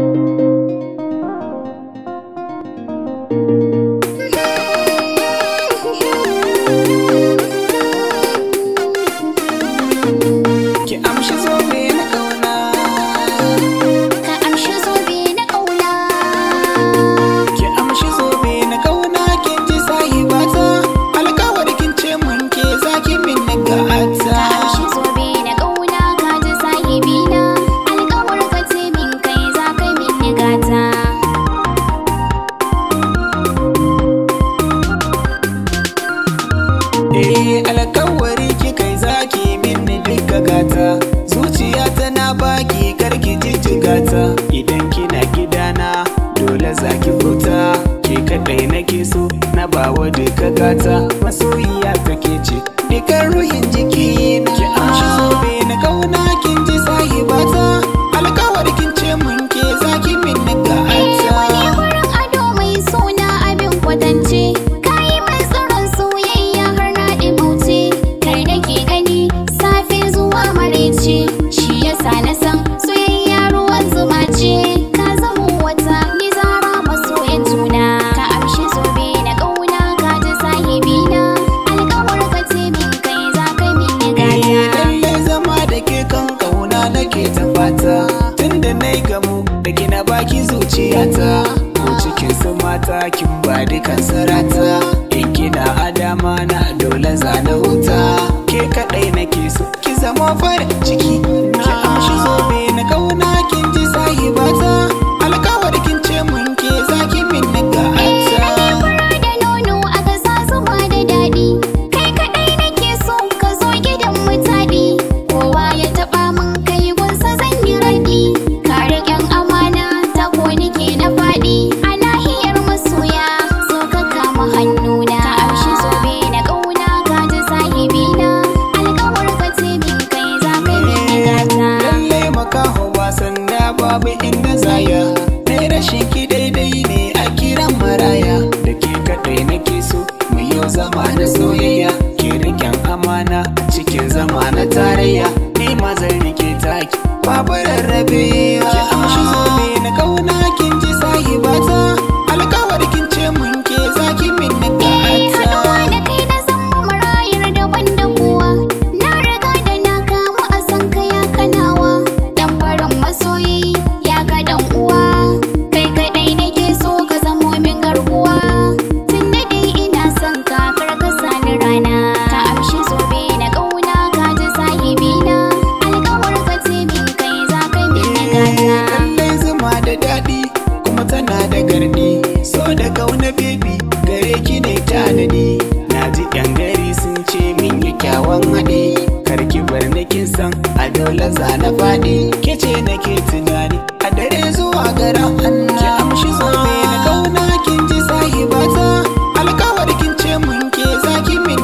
you Eh alkawari kikai zaki min duka gata. Zuciya tana baki karki jijjiga ta idan kina gidana dole zaki fita ke kadai nake so na bawa duka gata. Masoyiya take ce dukan ruhin jiki na ta tunda na yi gamu da gina baki zuciyata. Ko cikin su mata kin ba dukan sarata. In kina adama na dole zana wuta sanda babu inda zaya. Na rashin ki daidai ne a kiran maraya. Da ke kaɗai nake so mu yau zama na soyayya. Ke riken amana cikin zama na tarayya. Ni ma zan riƙe taki babu rarrabe banza na faɗi kece nake tunani a dare zuwa gara hanna ki amshi zaune na ƙauna alkawar kin ce mun ke zaki min